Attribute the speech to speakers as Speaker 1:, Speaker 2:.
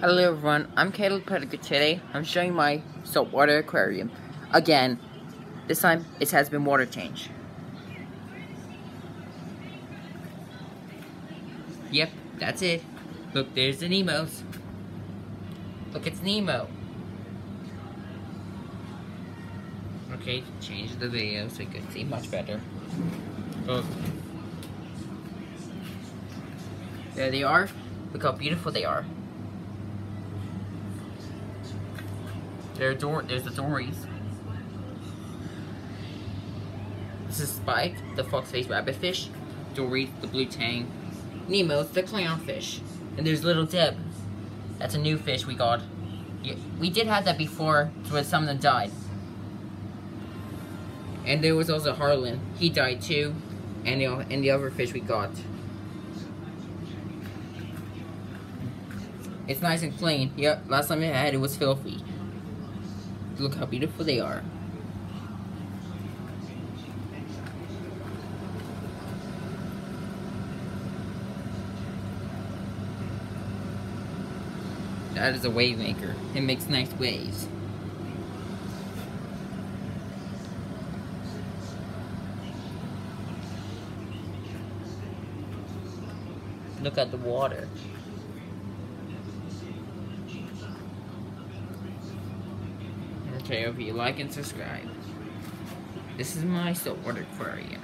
Speaker 1: Hello everyone, I'm Caleb Pettigrew. Today I'm showing my saltwater aquarium. Again, this time it has been water change. Yep, that's it. Look, there's the Nemos. Look, it's Nemo. Okay, change the video so you can see much better. Look. There they are. Look how beautiful they are. There door there's the dories. This is Spike, the fox-faced rabbitfish. Dory, the blue tang. Nemo, the clownfish. And there's Little Deb. That's a new fish we got. Yeah, we did have that before, but some of them died. And there was also Harlan. He died too. And the, and the other fish we got. It's nice and clean. Yep, last time I had it was filthy. Look how beautiful they are. That is a wave maker. It makes nice waves. Look at the water. Okay, if you like and subscribe. This is my saltwater aquarium.